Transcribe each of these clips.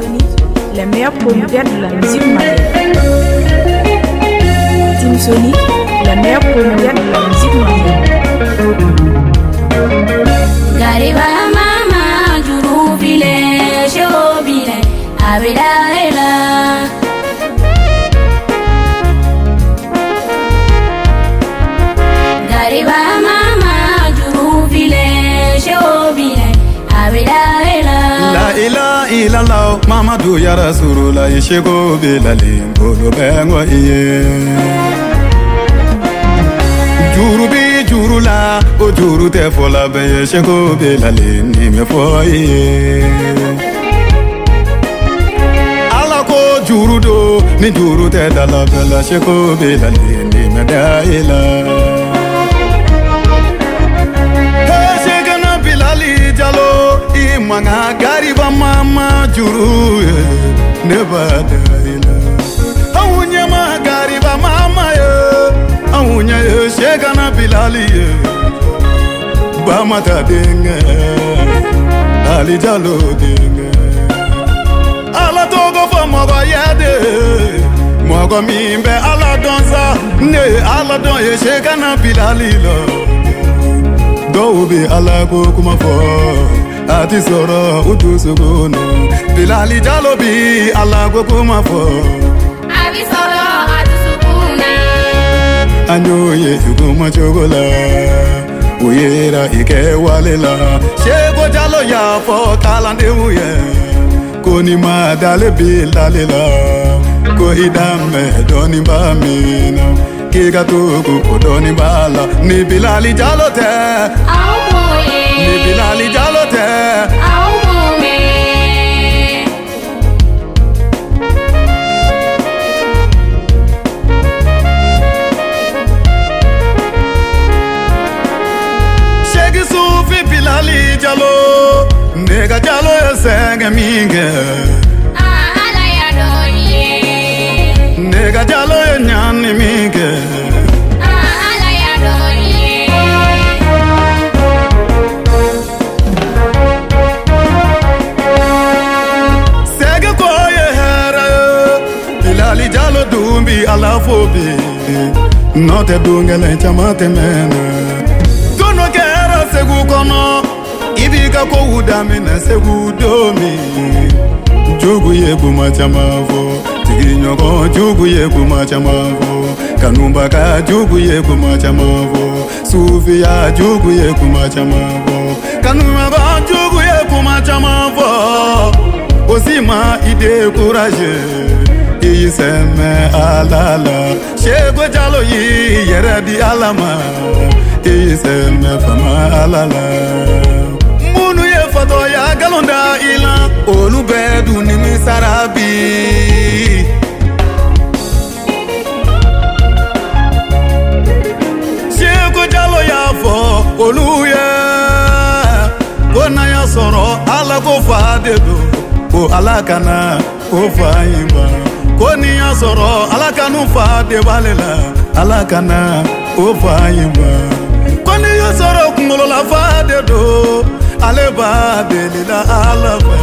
Sony, les meilleurs promoteurs de la musique malienne. Team Sony, les meilleurs promoteurs de la musique malienne. Gariba mama juru bile show bile abida ela Gariba mama juru bile show bile abida ela La ilaha illallah Muhammadu ya Rasulullah Ishego bilali ngolo bengwa iye. Juru bi juru la o juru tɛ fɔ la bɛɛ ye Ishego bilali ni mɛ fɔ iye. Ko juru do ni juru tɛ da la bɛɛ la Ishego bilali ni mɛ da i juru ya n'ebe adịghịla awụnye m agariba ma ama ya. Awụnye ya si ega na bilali ya. Ba mata dinge alijalo dinge alatogo fọ mọgọ ya de mọgọ mi bẹ aladọn sa ne aladọn ye si ega na bilali la dɔw bɛ ala ko kuma fɔ a ti sɔrɔ u dusukun na. bilali jalo bi alagogo ma fọ. àbí sọ̀rọ̀ àtúntò náà. anyo oye jugun mọ jogo la òye ra ìkẹ́ wálé la ṣé kó jalo yà fọ kálándewu yẹ kò ní máa dalé bi lálé la kò ìdá mẹ́ẹ̀dọ́ ní bá mi nà kí ká tó kó kó dọ́ ní bá la níbi lálẹ́ jalo tẹ. àwọn mọ̀ yẹn. níbi lálẹ́ jalo. Ali Jalo Nega Jalo Esenge Minge. Ala ya doye Nega Jalo Nyani Minge. Ala ya doye Sege koye here Bilali Jalo Dumbi Alafobi Note dungele chamate mena kanubaga jugu ye kuma caman fɔ sufiya jugu ye kuma caman fɔ kanubaga jugu ye kuma caman fɔ o si ma i découragé i y'i sɛmɛ ala la seko jalo y'i yɛrɛ di ala ma i y'i sɛmɛ fama ala la minnu ye onda ilan onu bedu ni mi sarabi. Sieko jalo ya fo oluye Kona ya soro ala ko fa dedo o alakana o fa imba. Koni ya soro alakanu fa de balela alakana o fa imba. Koni ya soro kungolo la fa dedo. aleba ala fɛ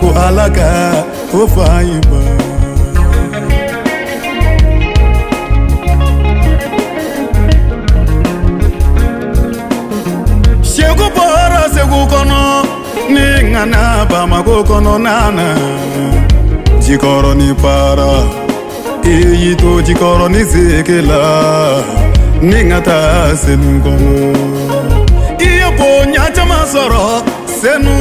ko alaga ko fayiba. segu bɔra segu kɔnɔ ni ŋana bamako kɔnɔ nana jikɔrɔ ni para eyi to jikɔrɔ ni seke la ni ŋa taa senu kɔnɔ. Iya bụ onye ajama senu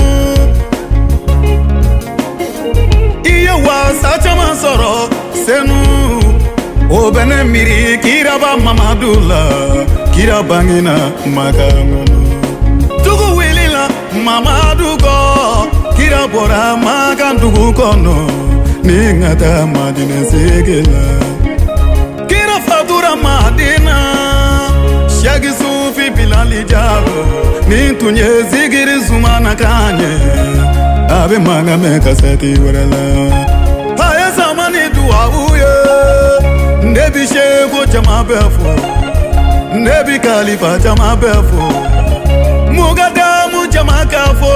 iya wasa ajama sọrọ senu obene oh, mmiri kiraba mamadula kiraba ngina maka ngunu tugu wilila mamadugo kirabora maka dugu kono. Ni ngata madina segela. Kira fatura madina. tunye zigiri zumana kanye. Abe manga me kaseti werela haya zamani duwa uye. Ndebi shego chama befo ndebi kalifa chama befo mugadamu chama kafo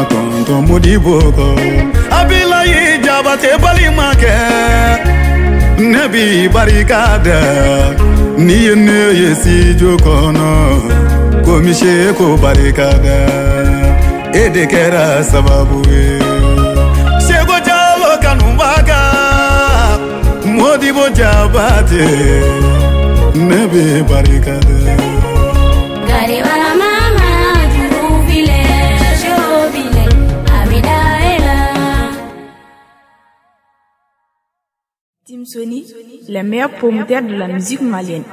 akonto mudiboko. Abilayi jabate balimakɛ ne bi barikada. Da ni ye ne ye sijo kɔnɔ komi seko barika da e. De sababu ye seko jalo kanubaga modibo jabate ne bi barika Tim Sony, les meilleurs promoteurs de la musique malienne.